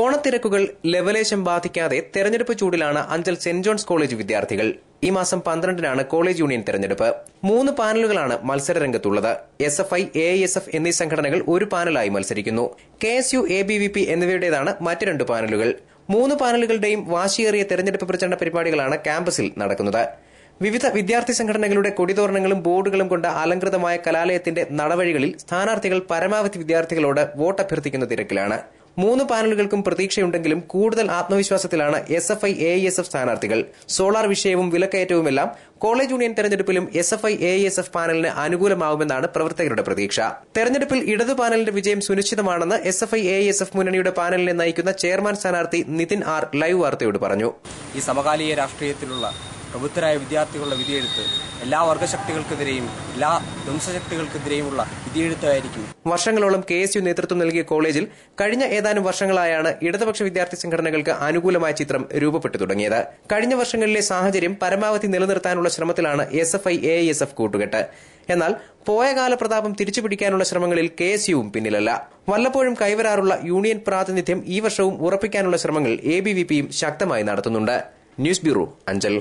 ഓണത്തിരക്കുകൾ ലെവലേശം ബാധിക്കാതെ തെരഞ്ഞെടുപ്പ് ചൂടിലാണ് അഞ്ചൽ സെന്റ് ജോൺസ് കോളേജ് വിദ്യാർത്ഥികൾ. ഈ മാസം പന്ത്രണ്ടിനാണ് കോളേജ് യൂണിയൻ തെരഞ്ഞെടുപ്പ്. മൂന്ന് പാനലുകളാണ് മത്സര രംഗത്തുള്ളത് S F I A S F എന്നീ സംഘടനകൾ ഒരു പാനലായി മത്സരിക്കുന്നു. K S U A B V P എന്നിവയുടേതാണ് മറ്റ് രണ്ട് പാനലുകൾ. മൂന്ന് പാനലുകളുടെയും വാശിയേറിയ തെരഞ്ഞെടുപ്പ് പ്രചരണ പരിപാടികളാണ് ക്യാമ്പസിൽ നടക്കുന്നത്. വിവിധ വിദ്യാർത്ഥി സംഘടനകളുടെ കൊടിതോരണങ്ങളും ബോർഡുകളും കൊണ്ട് അലങ്കൃതമായ കലാലയത്തിന്റെ നടവഴികളിൽ സ്ഥാനാർത്ഥികൾ പരമാവധി വിദ്യാർത്ഥികളോട് വോട്ട് അഭ്യർത്ഥിക്കുന്ന തിരക്കിലാണ്. മൂന്ന് പാനലുകൾക്കും പ്രതീക്ഷയുണ്ടെങ്കിലും കൂടുതൽ ആത്മവിശ്വാസത്തിലാണ് S F I A S F സ്ഥാനാർത്ഥികൾ. സോളാർ വിഷയവും വിലക്കയറ്റവുമെല്ലാം കോളേജ് യൂണിയൻ തെരഞ്ഞെടുപ്പിലും S F I A S F പാനലിന് അനുകൂലമാവുമെന്നാണ് പ്രവർത്തകരുടെ പ്രതീക്ഷ. തെരഞ്ഞെടുപ്പിൽ ഇടതു പാനലിന്റെ വിജയം സുനിശ്ചിതമാണെന്ന് S F I A S F മുന്നണിയുടെ പാനലിനെ നയിക്കുന്ന ചെയർമാൻ സ്ഥാനാർത്ഥി നിതിൻ ആർ ലൈവ് വാർത്തയോട് പറഞ്ഞു. ഈ സമകാലീയ രാഷ്ട്രീയത്തിലുള്ള പ്രബുദ്ധരായ വിദ്യാർത്ഥികളുടെ വിധിയെഴുത്ത് എല്ലാ വർഗശക്തികൾക്കെതിരെയും എല്ലാ ധ്വംസശക്തികൾക്കെതിരെയുമുള്ള വിധിയെഴുത്തായിരിക്കും. വർഷങ്ങളോളം കെ എസ് യു നേതൃത്വം നൽകിയ കോളേജിൽ കഴിഞ്ഞ ഏതാനും വർഷങ്ങളായാണ് ഇടതുപക്ഷ വിദ്യാർത്ഥി സംഘടനകൾക്ക് അനുകൂലമായ ചിത്രം രൂപപ്പെട്ടു തുടങ്ങിയത്. കഴിഞ്ഞ വർഷങ്ങളിലെ സാഹചര്യം പരമാവധി നിലനിർത്താനുള്ള ശ്രമത്തിലാണ് S F I A S F കൂട്ടുകെട്ട്. എന്നാൽ പോയകാല പ്രതാപം തിരിച്ചുപിടിക്കാനുള്ള ശ്രമങ്ങളിൽ കെ എസ് യുവും പിന്നിലല്ല. വല്ലപ്പോഴും കൈവരാറുള്ള യൂണിയൻ പ്രാതിനിധ്യം ഈ വർഷവും ഉറപ്പിക്കാനുള്ള ശ്രമങ്ങൾ എ ബി വി പിയും ശക്തമായി നടത്തുന്നുണ്ട്. News bureau Anchal.